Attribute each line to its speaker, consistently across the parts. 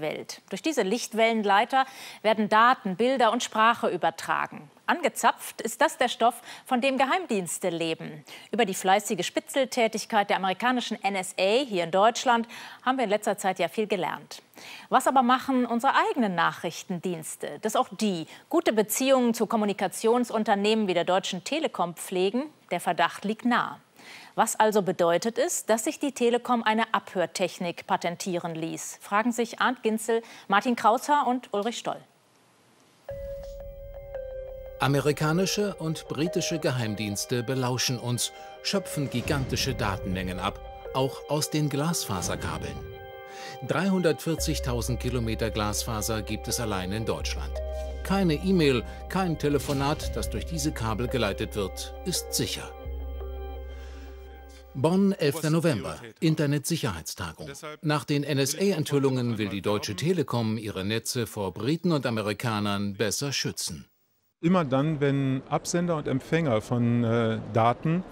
Speaker 1: Welt. Durch diese Lichtwellenleiter werden Daten, Bilder und Sprache übertragen. Angezapft ist das der Stoff, von dem Geheimdienste leben. Über die fleißige Spitzeltätigkeit der amerikanischen NSA hier in Deutschland haben wir in letzter Zeit ja viel gelernt. Was aber machen unsere eigenen Nachrichtendienste, dass auch die gute Beziehungen zu Kommunikationsunternehmen wie der Deutschen Telekom pflegen? Der Verdacht liegt nah. Was also bedeutet es, dass sich die Telekom eine Abhörtechnik patentieren ließ? Fragen sich Arndt Ginzel, Martin Kraushaar und Ulrich Stoll.
Speaker 2: Amerikanische und britische Geheimdienste belauschen uns, schöpfen gigantische Datenmengen ab, auch aus den Glasfaserkabeln. 340.000 Kilometer Glasfaser gibt es allein in Deutschland. Keine E-Mail, kein Telefonat, das durch diese Kabel geleitet wird, ist sicher. Bonn, 11. November, Internetsicherheitstagung. Nach den NSA-Enthüllungen will die Deutsche Telekom ihre Netze vor Briten und Amerikanern besser schützen.
Speaker 3: Immer dann, wenn Absender und Empfänger von äh, Daten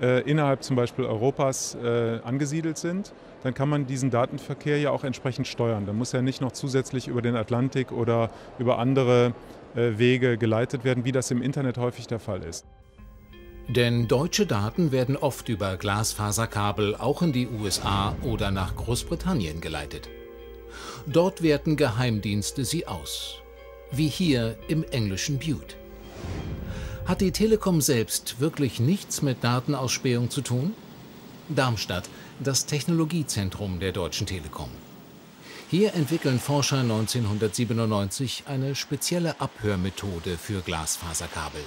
Speaker 3: äh, innerhalb zum Beispiel Europas äh, angesiedelt sind, dann kann man diesen Datenverkehr ja auch entsprechend steuern. Da muss ja nicht noch zusätzlich über den Atlantik oder über andere äh, Wege geleitet werden, wie das im Internet häufig der Fall ist.
Speaker 2: Denn deutsche Daten werden oft über Glasfaserkabel auch in die USA oder nach Großbritannien geleitet. Dort werten Geheimdienste sie aus. Wie hier im englischen Butte. Hat die Telekom selbst wirklich nichts mit Datenausspähung zu tun? Darmstadt, das Technologiezentrum der Deutschen Telekom. Hier entwickeln Forscher 1997 eine spezielle Abhörmethode für Glasfaserkabel.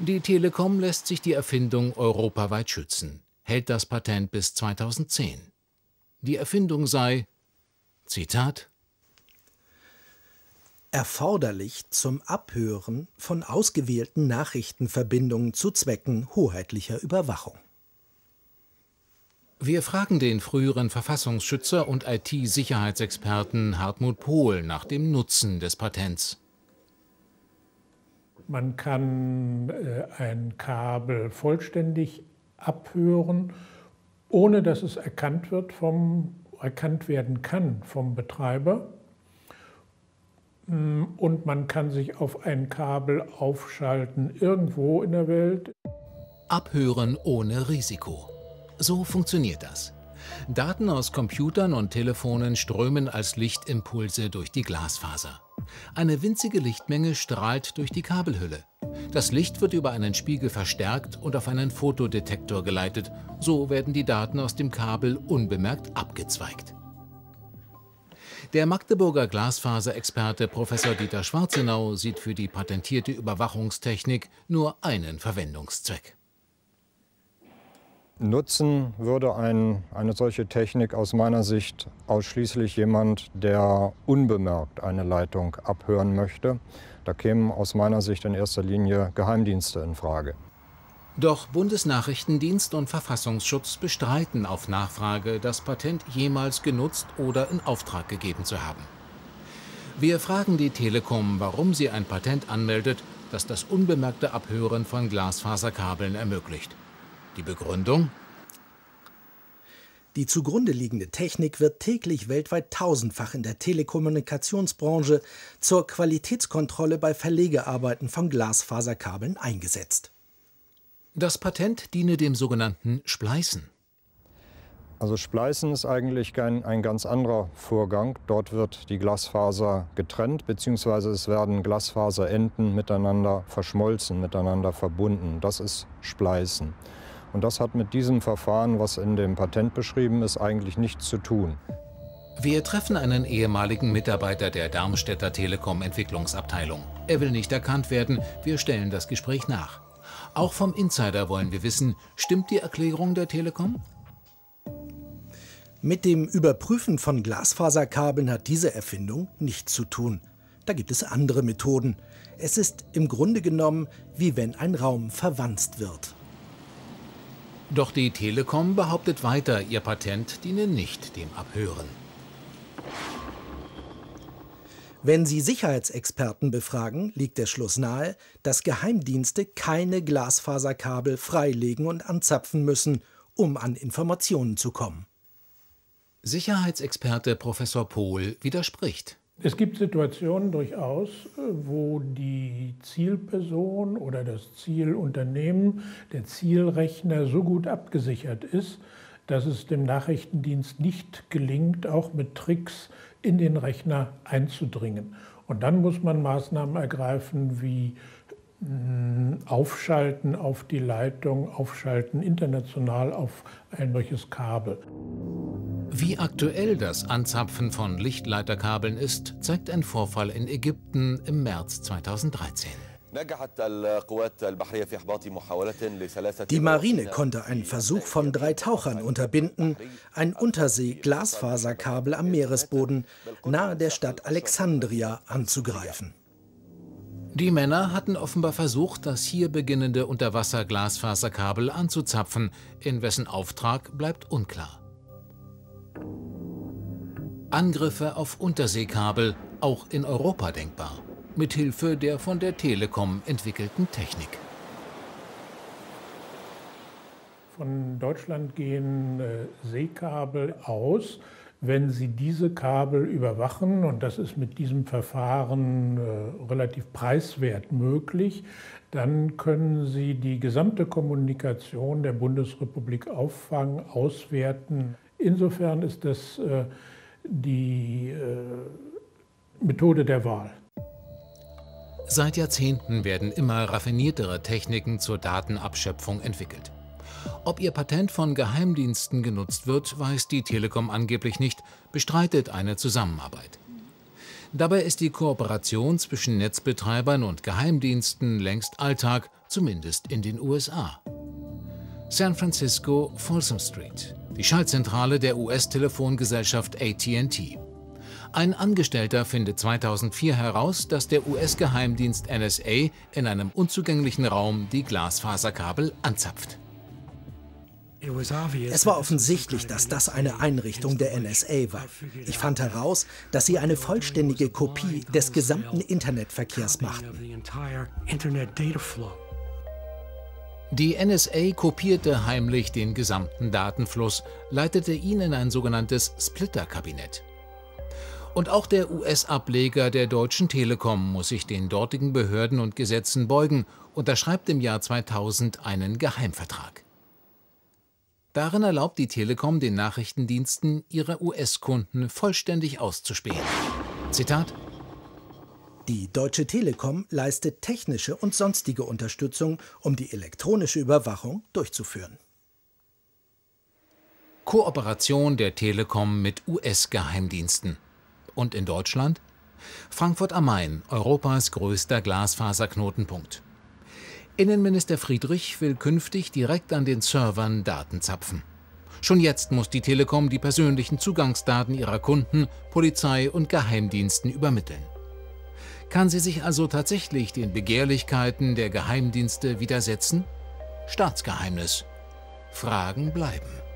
Speaker 2: Die Telekom lässt sich die Erfindung europaweit schützen, hält das Patent bis 2010. Die Erfindung sei, Zitat,
Speaker 4: erforderlich zum Abhören von ausgewählten Nachrichtenverbindungen zu Zwecken hoheitlicher Überwachung.
Speaker 2: Wir fragen den früheren Verfassungsschützer und IT-Sicherheitsexperten Hartmut Pohl nach dem Nutzen des Patents.
Speaker 5: Man kann äh, ein Kabel vollständig abhören, ohne dass es erkannt wird vom, erkannt werden kann vom Betreiber. Mm, und man kann sich auf ein Kabel aufschalten irgendwo in der Welt.
Speaker 2: Abhören ohne Risiko. So funktioniert das. Daten aus Computern und Telefonen strömen als Lichtimpulse durch die Glasfaser. Eine winzige Lichtmenge strahlt durch die Kabelhülle. Das Licht wird über einen Spiegel verstärkt und auf einen Fotodetektor geleitet. So werden die Daten aus dem Kabel unbemerkt abgezweigt. Der Magdeburger Glasfaserexperte Professor Dieter Schwarzenau sieht für die patentierte Überwachungstechnik nur einen Verwendungszweck.
Speaker 6: Nutzen würde ein, eine solche Technik aus meiner Sicht ausschließlich jemand, der unbemerkt eine Leitung abhören möchte. Da kämen aus meiner Sicht in erster Linie Geheimdienste in Frage.
Speaker 2: Doch Bundesnachrichtendienst und Verfassungsschutz bestreiten auf Nachfrage, das Patent jemals genutzt oder in Auftrag gegeben zu haben. Wir fragen die Telekom, warum sie ein Patent anmeldet, das das unbemerkte Abhören von Glasfaserkabeln ermöglicht. Die Begründung?
Speaker 4: Die zugrunde liegende Technik wird täglich weltweit tausendfach in der Telekommunikationsbranche zur Qualitätskontrolle bei Verlegearbeiten von Glasfaserkabeln eingesetzt.
Speaker 2: Das Patent diene dem sogenannten Spleißen.
Speaker 6: Also Spleißen ist eigentlich ein, ein ganz anderer Vorgang. Dort wird die Glasfaser getrennt, beziehungsweise es werden Glasfaserenden miteinander verschmolzen, miteinander verbunden. Das ist Spleißen. Und das hat mit diesem Verfahren, was in dem Patent beschrieben ist, eigentlich nichts zu tun.
Speaker 2: Wir treffen einen ehemaligen Mitarbeiter der Darmstädter Telekom Entwicklungsabteilung. Er will nicht erkannt werden, wir stellen das Gespräch nach. Auch vom Insider wollen wir wissen, stimmt die Erklärung der Telekom?
Speaker 4: Mit dem Überprüfen von Glasfaserkabeln hat diese Erfindung nichts zu tun. Da gibt es andere Methoden. Es ist im Grunde genommen, wie wenn ein Raum verwanzt wird.
Speaker 2: Doch die Telekom behauptet weiter, ihr Patent diene nicht dem Abhören.
Speaker 4: Wenn Sie Sicherheitsexperten befragen, liegt der Schluss nahe, dass Geheimdienste keine Glasfaserkabel freilegen und anzapfen müssen, um an Informationen zu kommen.
Speaker 2: Sicherheitsexperte Professor Pohl widerspricht.
Speaker 5: Es gibt Situationen durchaus, wo die Zielperson oder das Zielunternehmen, der Zielrechner so gut abgesichert ist, dass es dem Nachrichtendienst nicht gelingt, auch mit Tricks in den Rechner einzudringen. Und dann muss man Maßnahmen ergreifen wie hm, Aufschalten auf die Leitung, Aufschalten international auf ein solches Kabel.
Speaker 2: Wie aktuell das Anzapfen von Lichtleiterkabeln ist, zeigt ein Vorfall in Ägypten im März 2013.
Speaker 4: Die Marine konnte einen Versuch von drei Tauchern unterbinden, ein Untersee-Glasfaserkabel am Meeresboden nahe der Stadt Alexandria anzugreifen.
Speaker 2: Die Männer hatten offenbar versucht, das hier beginnende Unterwasser-Glasfaserkabel anzuzapfen, in wessen Auftrag bleibt unklar. Angriffe auf Unterseekabel, auch in Europa denkbar mithilfe der von der Telekom entwickelten Technik.
Speaker 5: Von Deutschland gehen äh, Seekabel aus. Wenn Sie diese Kabel überwachen, und das ist mit diesem Verfahren äh, relativ preiswert möglich, dann können Sie die gesamte Kommunikation der Bundesrepublik auffangen, auswerten. Insofern ist das äh, die äh, Methode der Wahl.
Speaker 2: Seit Jahrzehnten werden immer raffiniertere Techniken zur Datenabschöpfung entwickelt. Ob ihr Patent von Geheimdiensten genutzt wird, weiß die Telekom angeblich nicht, bestreitet eine Zusammenarbeit. Dabei ist die Kooperation zwischen Netzbetreibern und Geheimdiensten längst Alltag, zumindest in den USA. San Francisco, Folsom Street, die Schaltzentrale der US-Telefongesellschaft ATT. Ein Angestellter findet 2004 heraus, dass der US-Geheimdienst NSA in einem unzugänglichen Raum die Glasfaserkabel anzapft.
Speaker 4: Es war offensichtlich, dass das eine Einrichtung der NSA war. Ich fand heraus, dass sie eine vollständige Kopie des gesamten Internetverkehrs machten.
Speaker 2: Die NSA kopierte heimlich den gesamten Datenfluss, leitete ihn in ein sogenanntes Splitter-Kabinett. Und auch der US-Ableger der Deutschen Telekom muss sich den dortigen Behörden und Gesetzen beugen, unterschreibt im Jahr 2000 einen Geheimvertrag. Darin erlaubt die Telekom den Nachrichtendiensten, ihre US-Kunden vollständig auszuspähen. Zitat
Speaker 4: die Deutsche Telekom leistet technische und sonstige Unterstützung, um die elektronische Überwachung durchzuführen.
Speaker 2: Kooperation der Telekom mit US-Geheimdiensten und in Deutschland? Frankfurt am Main, Europas größter Glasfaserknotenpunkt. Innenminister Friedrich will künftig direkt an den Servern Daten zapfen. Schon jetzt muss die Telekom die persönlichen Zugangsdaten ihrer Kunden, Polizei und Geheimdiensten übermitteln. Kann sie sich also tatsächlich den Begehrlichkeiten der Geheimdienste widersetzen? Staatsgeheimnis. Fragen bleiben.